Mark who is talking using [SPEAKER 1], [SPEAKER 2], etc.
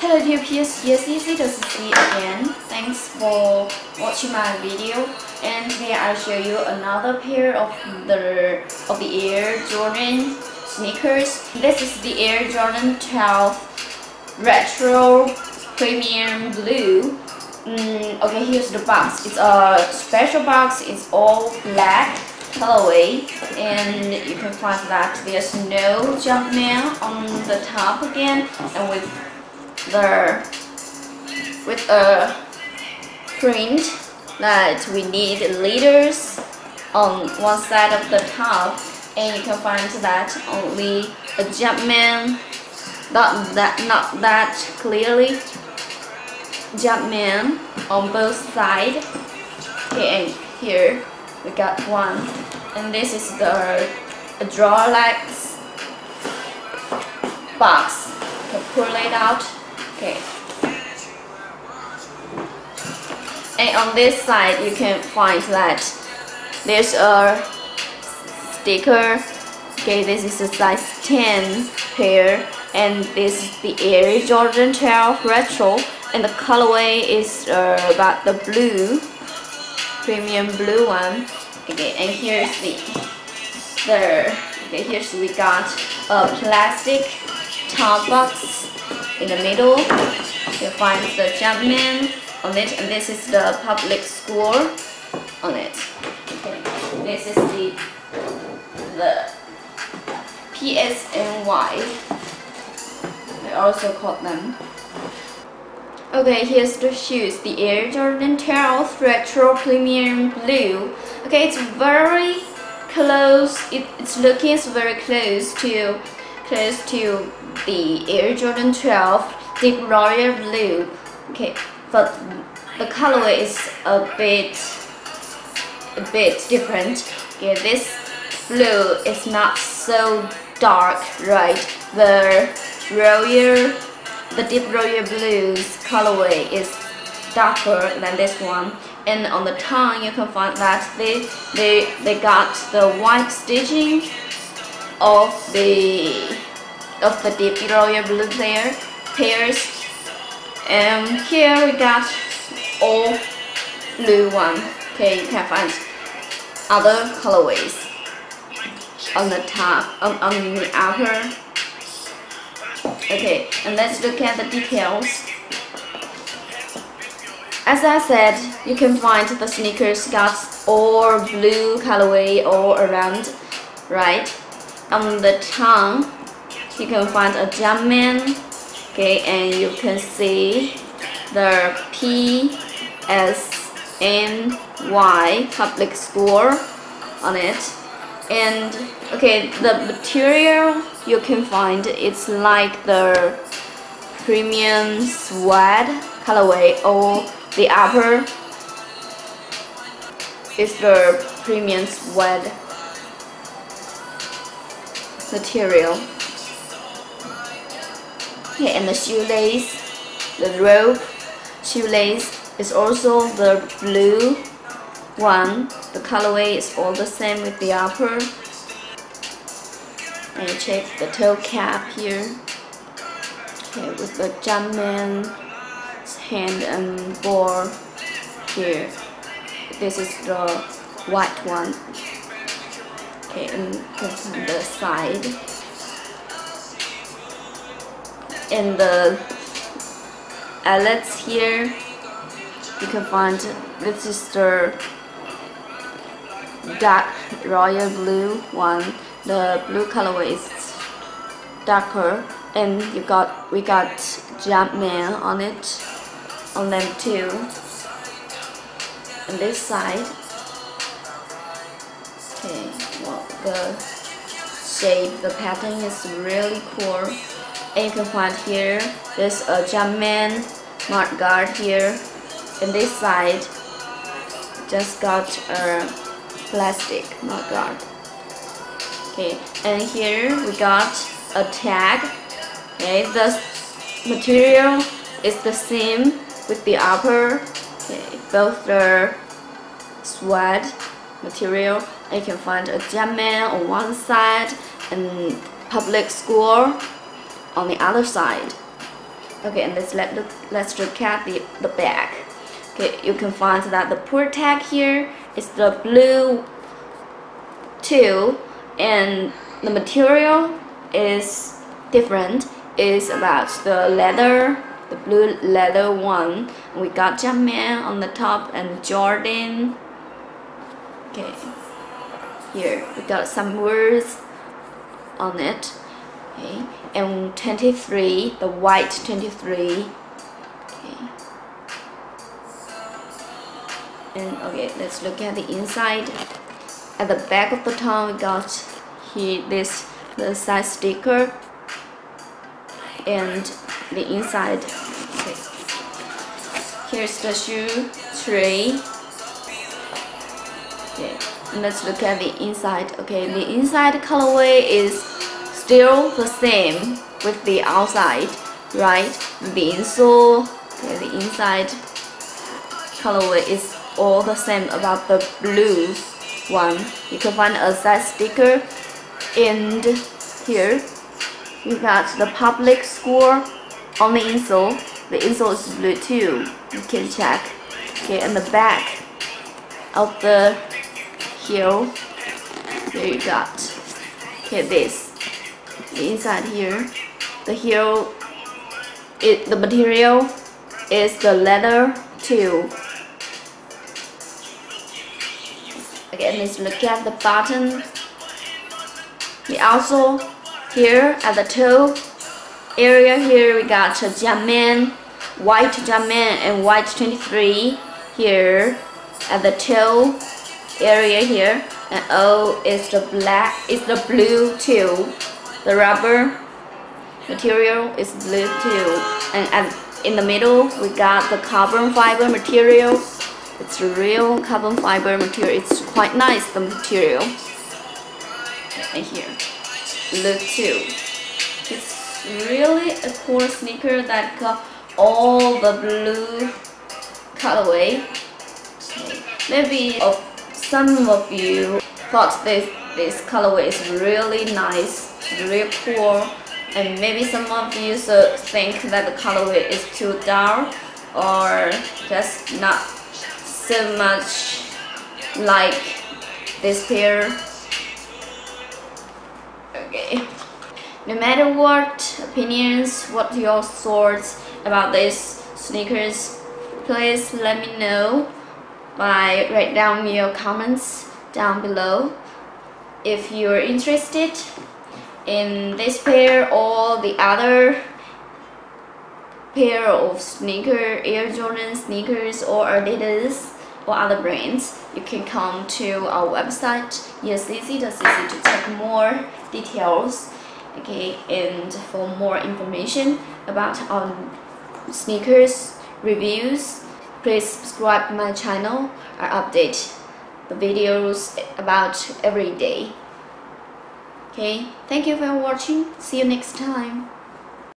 [SPEAKER 1] Hello dear yesyeezy to see again. Thanks for watching my video and today I'll show you another pair of the of the Air Jordan sneakers. This is the Air Jordan 12 Retro Premium Blue. Mm, okay, here's the box. It's a special box. It's all black colorway and you can find that there's no Jumpman on the top again and with the with a print that we need leaders on one side of the top. And you can find that only a Jumpman not that not that clearly. Jumpman on both sides okay and here we got one. And this is the draw legs box. To pull it out Okay. And on this side, you can find that there's a sticker. Okay, this is a size 10 pair, and this is the Air Jordan 12 Retro, and the colorway is uh, about the blue, premium blue one. Okay, and here's the the okay, here's we got a plastic top box in the middle, you find the Jumpman on it, and this is the public school on it. Okay. This is the the PSNY. I also call them. Okay, here's the shoes. The Air Jordan 12 Retro Premium Blue. Okay, it's very close. It, it's looking very close to close to the Air Jordan 12 Deep Royal Blue. Okay, but the colorway is a bit a bit different. Okay, this blue is not so dark, right? The royal, the deep royal blues colorway is darker than this one. And on the tongue, you can find that they they they got the white stitching of the of the deep royal blue there pairs. And here we got all blue one okay you can find other colorways on the top on, on the upper okay and let's look at the details. As I said you can find the sneakers got all blue colorway all around right on the tongue you can find a Jumpman okay and you can see the P S N Y public school on it. And okay the material you can find it's like the premium suede colorway or the upper is the premium suede material Okay, and the shoelace, the rope shoelace is also the blue one. The colorway is all the same with the upper. And check the toe cap here. Okay, with the Jumpman hand and ball here. This is the white one. Okay, and the side. In the eyelets here you can find this is the dark royal blue one. The blue colorway is darker and you got we got Jumpman on it on them too. On this side. Okay the shape the pattern is really cool. And you can find here there's a Jumpman mud guard here. And this side just got a plastic mud guard. Okay and here we got a tag. Okay the material is the same with the upper. Okay both the suede material you can find a Jumpman on one side and public school on the other side. Okay, and let's let look let's look at the the back. Okay, you can find that the port tag here is the blue too, and the material is different. Is about the leather, the blue leather one. We got Jumpman on the top and Jordan. Okay, here we got some words on it. Okay, and 23, the white 23. Okay. And okay, let's look at the inside. At the back of the tongue, we got here this the side sticker and the inside. Okay. Here's the shoe tray. Okay, let's look at the inside. Okay, the inside colorway is still the same with the outside, right? The insole, okay, the inside colorway is all the same about the blue one. You can find a size sticker and here you got the public school on the insole. The insole is blue too. You can check. Okay, and the back of the heel. There you got. Okay, this. The inside here. The heel. It the material is the leather too. Again, let's look at the button. We also here at the toe area here we got a Jumpman, white Jumpman and white 23 here at the toe area here and O is the black is the blue too the rubber material is blue too and at, in the middle we got the carbon fiber material. It's real carbon fiber material. It's quite nice the material. And here. Blue too it's really a cool sneaker that got all the blue colorway. Maybe of some of you thought this this colorway is really nice, really cool, and maybe some of you so think that the colorway is too dark or just not so much like this pair. Okay. No matter what opinions, what your thoughts about these sneakers, please let me know by write down your comments down below. If you're interested in this pair or the other pair of sneaker, Air Jordan sneakers or Adidas or other brands, you can come to our website eascc.cc to check more details okay and for more information about our sneakers reviews Please subscribe my channel. I update the videos about every day. Okay, thank you for watching. See you next time.